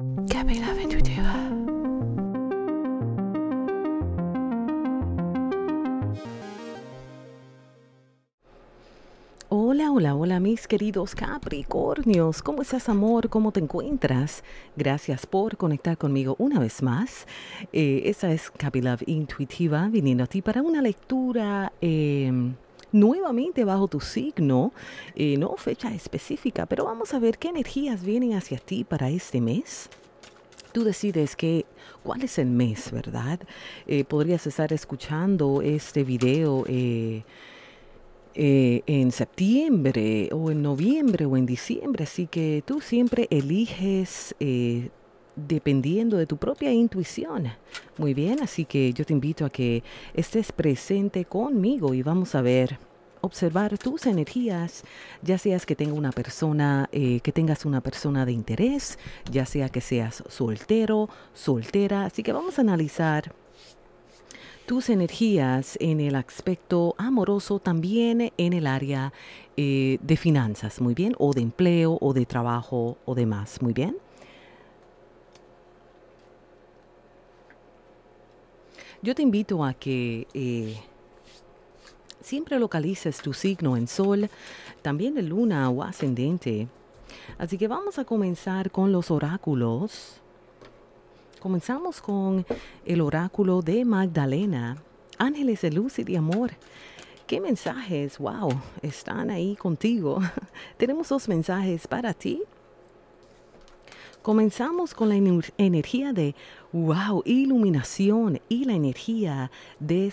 Capilab Intuitiva. Hola, hola, hola mis queridos Capricornios. ¿Cómo estás amor? ¿Cómo te encuentras? Gracias por conectar conmigo una vez más. Eh, esta es Capilab Intuitiva viniendo a ti para una lectura em, nuevamente bajo tu signo. Eh, no fecha específica, pero vamos a ver qué energías vienen hacia ti para este mes. Tú decides que, cuál es el mes, ¿verdad? Eh, podrías estar escuchando este video eh, en septiembre o en noviembre o en diciembre. Así que tú siempre eliges dependiendo de tu propia intuición. Muy bien, así que yo te invito a que estés presente conmigo y vamos a ver observar tus energías, ya seas que tenga una persona, eh, que tengas una persona de interés, ya sea que seas soltero, soltera. Así que vamos a analizar tus energías en el aspecto amoroso, también en el área eh, de finanzas, muy bien, o de empleo, o de trabajo, o demás, muy bien. Yo te invito a que eh, siempre localices tu signo en sol, también en luna o ascendente. Así que vamos a comenzar con los oráculos Comenzamos con el oráculo de Magdalena, ángeles de luz y de amor. ¿Qué mensajes, wow, están ahí contigo? Tenemos dos mensajes para ti. Comenzamos con la energía de, wow, iluminación y la energía de,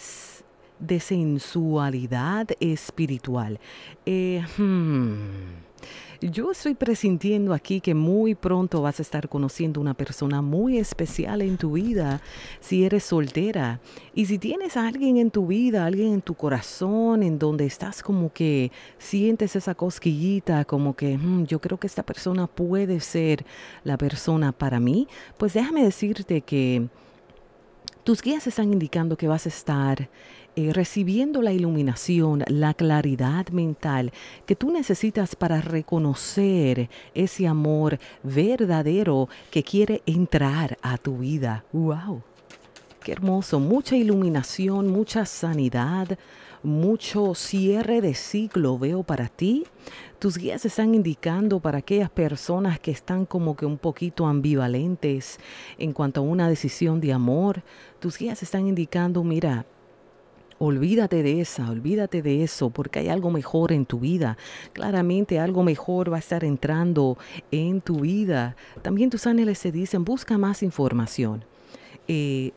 de sensualidad espiritual. Eh, hmm, yo estoy presintiendo aquí que muy pronto vas a estar conociendo una persona muy especial en tu vida si eres soltera. Y si tienes a alguien en tu vida, alguien en tu corazón, en donde estás como que sientes esa cosquillita, como que mm, yo creo que esta persona puede ser la persona para mí, pues déjame decirte que tus guías están indicando que vas a estar eh, recibiendo la iluminación, la claridad mental que tú necesitas para reconocer ese amor verdadero que quiere entrar a tu vida. ¡Wow! Qué hermoso, mucha iluminación, mucha sanidad, mucho cierre de ciclo veo para ti. Tus guías están indicando para aquellas personas que están como que un poquito ambivalentes en cuanto a una decisión de amor. Tus guías están indicando, mira, Olvídate de esa, olvídate de eso, porque hay algo mejor en tu vida. Claramente algo mejor va a estar entrando en tu vida. También tus ángeles se dicen, busca más información. Eh,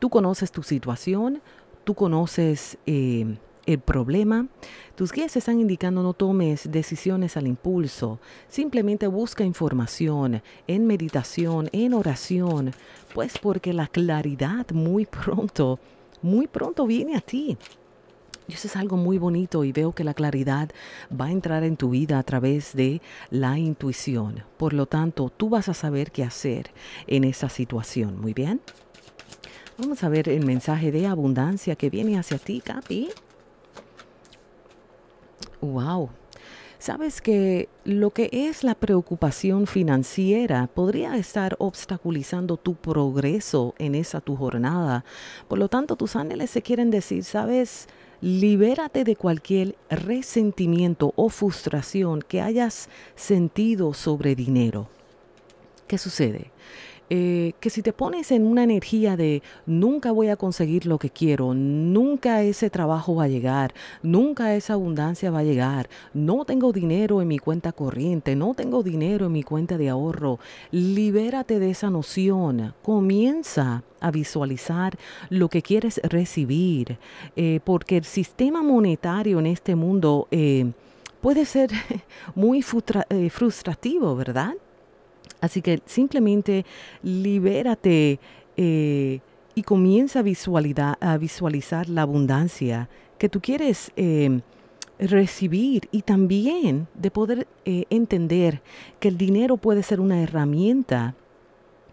tú conoces tu situación, tú conoces eh, el problema. Tus guías están indicando no tomes decisiones al impulso. Simplemente busca información en meditación, en oración, pues porque la claridad muy pronto muy pronto viene a ti. Y eso es algo muy bonito y veo que la claridad va a entrar en tu vida a través de la intuición. Por lo tanto, tú vas a saber qué hacer en esa situación. Muy bien. Vamos a ver el mensaje de abundancia que viene hacia ti, Capi. Wow. Sabes que lo que es la preocupación financiera podría estar obstaculizando tu progreso en esa tu jornada. Por lo tanto, tus ángeles se quieren decir, sabes, libérate de cualquier resentimiento o frustración que hayas sentido sobre dinero. ¿Qué sucede? Eh, que si te pones en una energía de nunca voy a conseguir lo que quiero, nunca ese trabajo va a llegar, nunca esa abundancia va a llegar, no tengo dinero en mi cuenta corriente, no tengo dinero en mi cuenta de ahorro, libérate de esa noción, comienza a visualizar lo que quieres recibir, eh, porque el sistema monetario en este mundo eh, puede ser muy frustrativo, ¿verdad? Así que simplemente libérate eh, y comienza a visualizar, la abundancia que tú quieres eh, recibir y también de poder eh, entender que el dinero puede ser una herramienta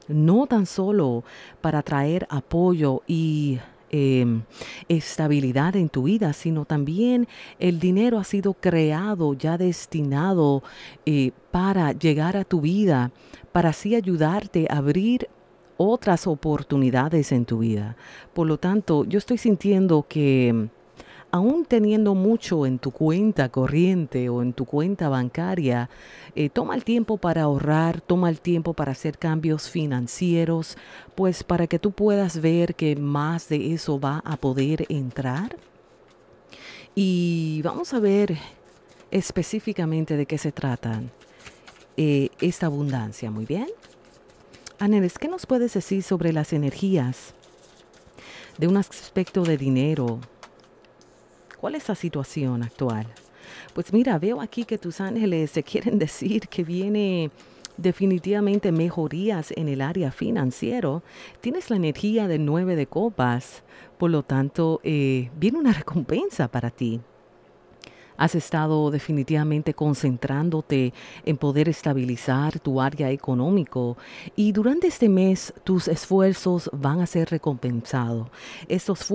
no tan solo para traer apoyo y em, estabilidad en tu vida, sino también el dinero ha sido creado, ya destinado eh, para llegar a tu vida, para así ayudarte a abrir otras oportunidades en tu vida. Por lo tanto, yo estoy sintiendo que aún teniendo mucho en tu cuenta corriente o en tu cuenta bancaria, eh, toma el tiempo para ahorrar, toma el tiempo para hacer cambios financieros, pues para que tú puedas ver que más de eso va a poder entrar. Y vamos a ver específicamente de qué se trata eh, esta abundancia, muy bien. Aneles, ¿qué nos puedes decir sobre las energías de un aspecto de dinero, ¿Cuál es la situación actual? Pues mira, veo aquí que tus ángeles se quieren decir que viene definitivamente mejorías en el área financiero. Tienes la energía del 9 de copas, por lo tanto, eh, viene una recompensa para ti. Has estado definitivamente concentrándote en poder estabilizar tu área económico y durante este mes tus esfuerzos van a ser recompensados. Estos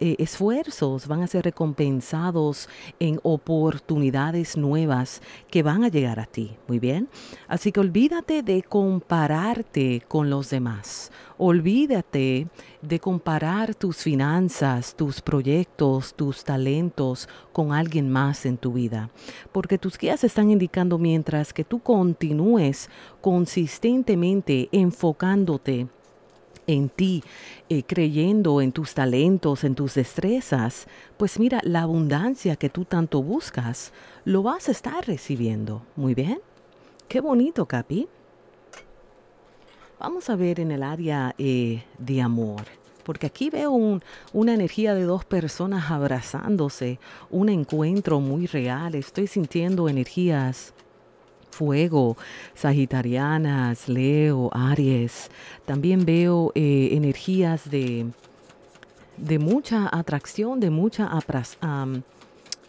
eh, esfuerzos van a ser recompensados en oportunidades nuevas que van a llegar a ti. Muy bien. Así que olvídate de compararte con los demás. Olvídate de comparar tus finanzas, tus proyectos, tus talentos con alguien más en tu vida. Porque tus guías están indicando mientras que tú continúes consistentemente enfocándote en ti, eh, creyendo en tus talentos, en tus destrezas, pues mira, la abundancia que tú tanto buscas, lo vas a estar recibiendo. Muy bien. Qué bonito, Capi. Vamos a ver en el área eh, de amor, porque aquí veo una energía de dos personas abrazándose, un encuentro muy real. Estoy sintiendo energías fuego, sagitarianas, Leo, Aries. También veo eh, energías de, de mucha atracción, de mucha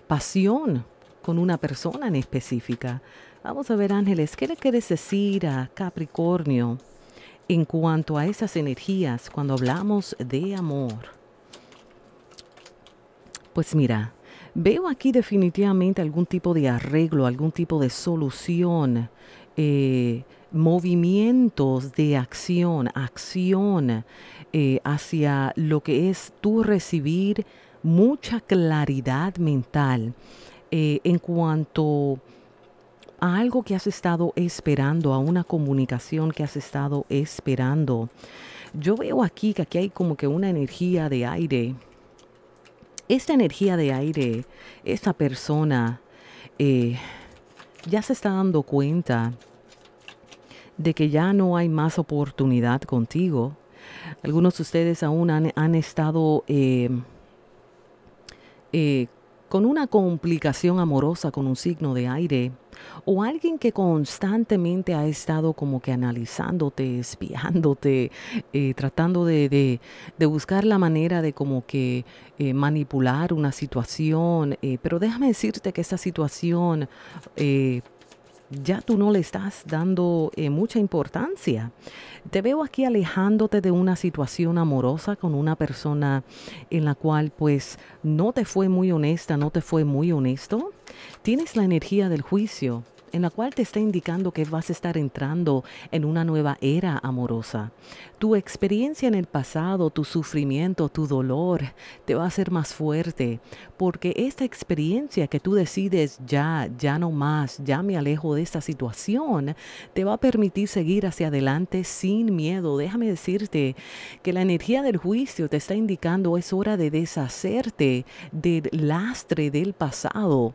pasión con una persona en específica. Vamos a ver, Ángeles, ¿qué le quieres decir a Capricornio? En cuanto a esas energías cuando hablamos de amor. Pues mira, veo aquí definitivamente algún tipo de arreglo, algún tipo de solución, eh, movimientos de acción, acción eh, hacia lo que es tú recibir mucha claridad mental eh, en cuanto a algo que has estado esperando, a una comunicación que has estado esperando. Yo veo aquí que aquí hay como que una energía de aire. Esta energía de aire, esta persona eh, ya se está dando cuenta de que ya no hay más oportunidad contigo. Algunos de ustedes aún han, estado eh, eh, con una complicación amorosa con un signo de aire o alguien que constantemente ha estado como que analizándote, espiándote, eh, tratando de, buscar la manera de como que eh, manipular una situación. Eh, pero déjame decirte que esa situación ya tú no le estás dando eh, mucha importancia. Te veo aquí alejándote de una situación amorosa con una persona en la cual pues no te fue muy honesta, no te fue muy honesto. Tienes la energía del juicio en la cual te está indicando que vas a estar entrando en una nueva era amorosa. Tu experiencia en el pasado, tu sufrimiento, tu dolor te va a hacer más fuerte, porque esta experiencia que tú decides ya, ya no más, ya me alejo de esta situación, te va a permitir seguir hacia adelante sin miedo. Déjame decirte que la energía del juicio te está indicando es hora de deshacerte del lastre del pasado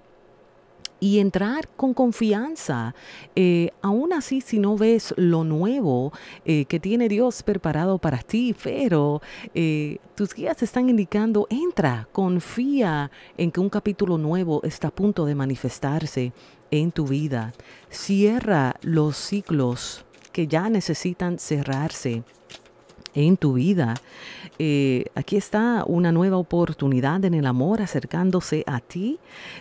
y entrar con confianza. Eh, aún así, si no ves lo nuevo eh, que tiene Dios preparado para ti, pero eh, tus guías están indicando, entra, confía en que un capítulo nuevo está a punto de manifestarse en tu vida. Cierra los ciclos que ya necesitan cerrarse en tu vida. Eh, aquí está una nueva oportunidad en el amor acercándose a ti.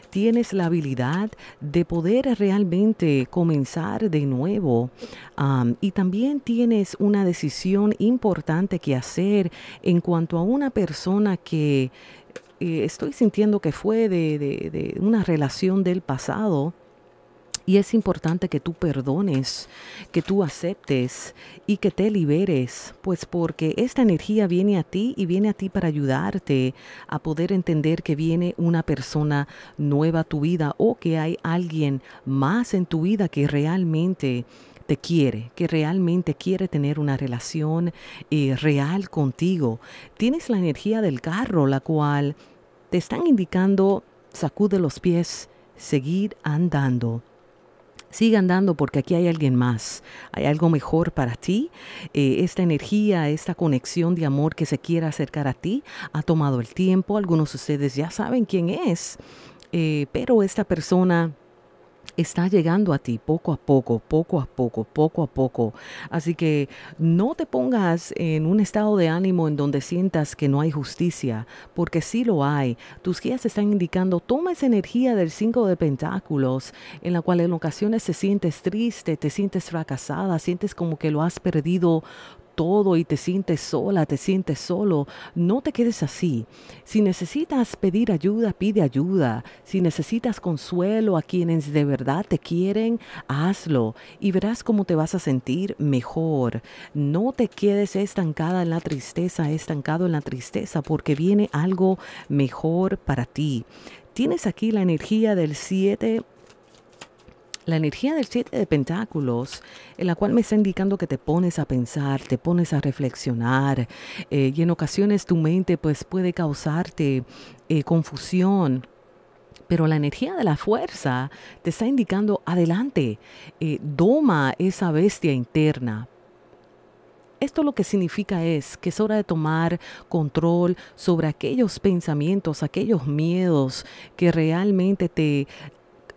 Tienes la habilidad de poder realmente comenzar de nuevo. y también tienes una decisión importante que hacer en cuanto a una persona que eh, estoy sintiendo que fue de una relación del pasado y es importante que tú perdones, que tú aceptes y que te liberes, pues porque esta energía viene a ti y viene a ti para ayudarte a poder entender que viene una persona nueva a tu vida o que hay alguien más en tu vida que realmente te quiere, que realmente quiere tener una relación eh, real contigo. Tienes la energía del carro, la cual te están indicando sacude los pies, seguir andando. Sigue andando porque aquí hay alguien más, hay algo mejor para ti. Eh, esta energía, esta conexión de amor que se quiere acercar a ti ha tomado el tiempo. Algunos de ustedes ya saben quién es, eh, pero esta persona está llegando a ti poco a poco, poco a poco, poco a poco. Así que no te pongas en un estado de ánimo en donde sientas que no hay justicia, porque sí lo hay. Tus guías están indicando, toma esa energía del 5 de pentáculos, en la cual en ocasiones te sientes triste, te sientes fracasada, sientes como que lo has perdido todo y te sientes sola, te sientes solo, no te quedes así. Si necesitas pedir ayuda, pide ayuda. Si necesitas consuelo a quienes de verdad te quieren, hazlo y verás cómo te vas a sentir mejor. No te quedes estancada en la tristeza, estancado en la tristeza, porque viene algo mejor para ti. Tienes aquí la energía del 7 la energía del siete de pentáculos, en la cual me está indicando que te pones a pensar, te pones a reflexionar, eh, y en ocasiones tu mente pues puede causarte eh, confusión. Pero la energía de la fuerza te está indicando adelante, eh, doma esa bestia interna, esto lo que significa es que es hora de tomar control sobre aquellos pensamientos, aquellos miedos que realmente te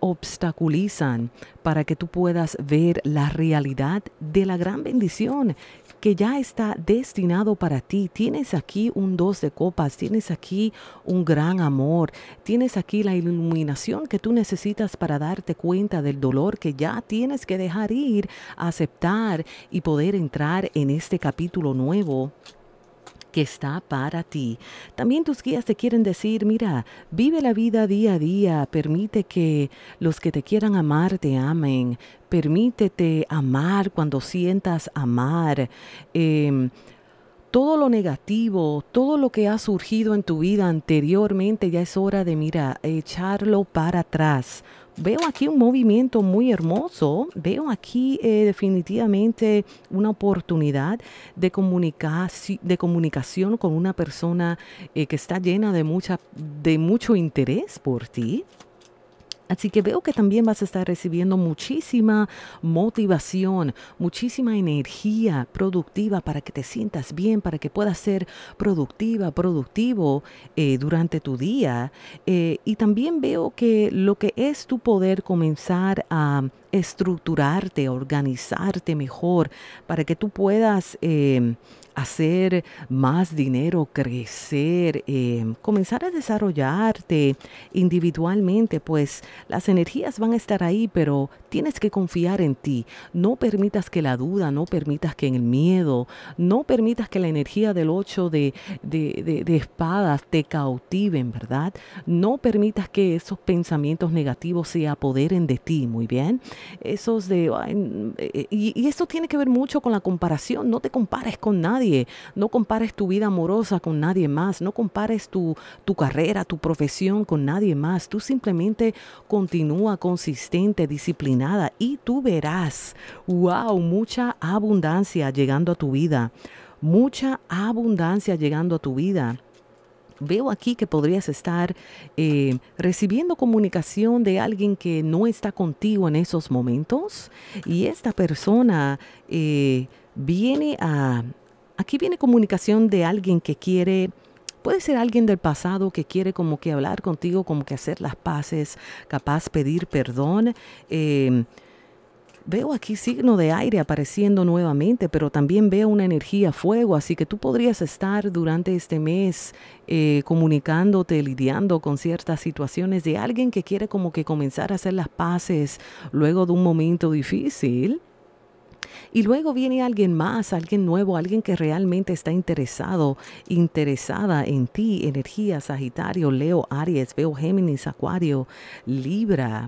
obstaculizan para que tú puedas ver la realidad de la gran bendición que ya está destinado para ti. Tienes aquí un dos de copas, tienes aquí un gran amor, tienes aquí la iluminación que tú necesitas para darte cuenta del dolor que ya tienes que dejar ir, aceptar y poder entrar en este capítulo nuevo que está para ti. También tus guías te quieren decir, mira, vive la vida día a día, permite que los que te quieran amar te amen, permítete amar cuando sientas amar. Em, todo lo negativo, todo lo que ha surgido en tu vida anteriormente, ya es hora de, mira, echarlo para atrás veo aquí un movimiento muy hermoso, veo aquí eh, definitivamente una oportunidad de, de comunicación con una persona eh, que está llena de, mucha, de mucho interés por ti. Así que veo que también vas a estar recibiendo muchísima motivación, muchísima energía productiva para que te sientas bien, para que puedas ser productiva, productivo eh, durante tu día. Eh, y también veo que lo que es tu poder comenzar a estructurarte, organizarte mejor para que tú puedas eh, hacer más dinero, crecer, eh, comenzar a desarrollarte individualmente, pues las energías van a estar ahí, pero tienes que confiar en ti. No permitas que la duda, no permitas que el miedo, no permitas que la energía del 8 de, de, de espadas te cautiven, ¿verdad? No permitas que esos pensamientos negativos se apoderen de ti, muy bien. Esos de... Eh, y, y esto tiene que ver mucho con la comparación. No te compares con nadie. No compares tu vida amorosa con nadie más. No compares tu, tu carrera, tu profesión con nadie más. Tú simplemente continúa consistente, disciplinada y tú verás, wow, mucha abundancia llegando a tu vida. Mucha abundancia llegando a tu vida veo aquí que podrías estar eh, recibiendo comunicación de alguien que no está contigo en esos momentos y esta persona eh, viene a... Aquí viene comunicación de alguien que quiere... Puede ser alguien del pasado que quiere como que hablar contigo, como que hacer las paces, capaz pedir perdón. Eh, veo aquí signo de aire apareciendo nuevamente, pero también veo una energía fuego, así que tú podrías estar durante este mes eh, comunicándote, lidiando con ciertas situaciones de alguien que quiere como que comenzar a hacer las paces luego de un momento difícil. Y luego viene alguien más, alguien nuevo, alguien que realmente está interesado, interesada en ti, energía, Sagitario, Leo, Aries, veo Géminis, Acuario, Libra.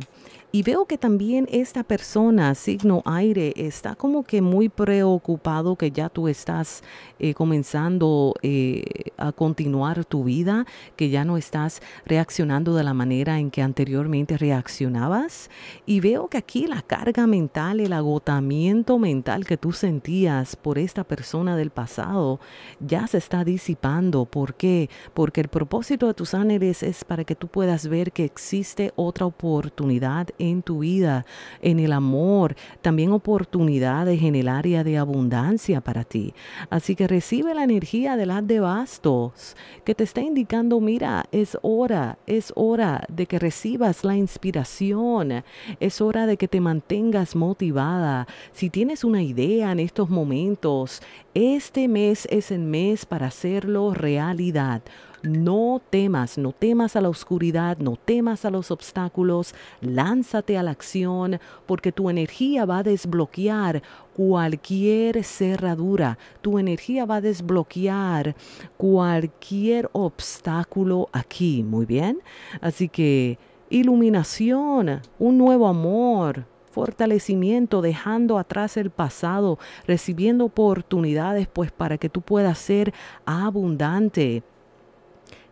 Y veo que también esta persona, signo aire, está como que muy preocupado que ya tú estás eh, comenzando eh, a continuar tu vida, que ya no estás reaccionando de la manera en que anteriormente reaccionabas. Y veo que aquí la carga mental, el agotamiento mental que tú sentías por esta persona del pasado, ya se está disipando. ¿Por qué? Porque el propósito de tus ángeles es para que tú puedas ver que existe otra oportunidad en tu vida, en el amor, también oportunidades en el área de abundancia para ti. Así que recibe la energía de las de bastos que te está indicando, mira, es hora, es hora de que recibas la inspiración, es hora de que te mantengas motivada. Si tienes una idea en estos momentos, este mes es el mes para hacerlo realidad. No temas, no temas a la oscuridad, no temas a los obstáculos, lánzate a la acción porque tu energía va a desbloquear cualquier cerradura, tu energía va a desbloquear cualquier obstáculo aquí, muy bien. Así que iluminación, un nuevo amor, fortalecimiento, dejando atrás el pasado, recibiendo oportunidades pues para que tú puedas ser abundante.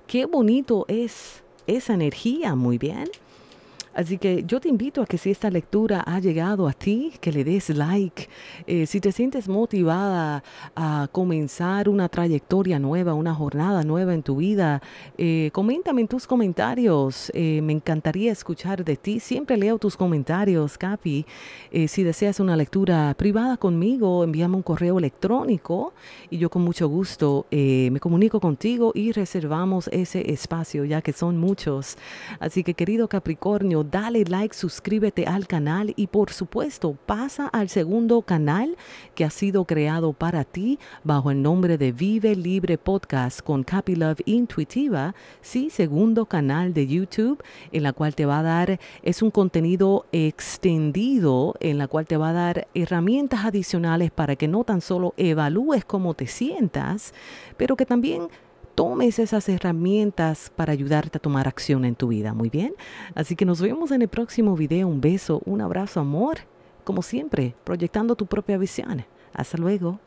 Qué bonito es esa energía, muy bien. Así que yo te invito a que si esta lectura ha llegado a ti, que le des like. Eh, si te sientes motivada a comenzar una trayectoria nueva, una jornada nueva en tu vida, eh, coméntame en tus comentarios. Eh, me encantaría escuchar de ti. Siempre leo tus comentarios, Capi. si deseas una lectura privada conmigo, envíame un correo electrónico y yo con mucho gusto me comunico contigo y reservamos ese espacio, ya que son muchos. Así que querido Capricornio, dale like, suscríbete al canal y por supuesto pasa al segundo canal que ha sido creado para ti bajo el nombre de Vive Libre Podcast con Capi Love Intuitiva. Sí, segundo canal de YouTube en la cual te va a dar, es un contenido extendido en la cual te va a dar herramientas adicionales para que no tan solo evalúes cómo te sientas, pero que también tomes esas herramientas para ayudarte a tomar acción en tu vida. Muy bien. Así que nos vemos en el próximo video. Un beso, un abrazo, amor. Como siempre, proyectando tu propia visión. Hasta luego.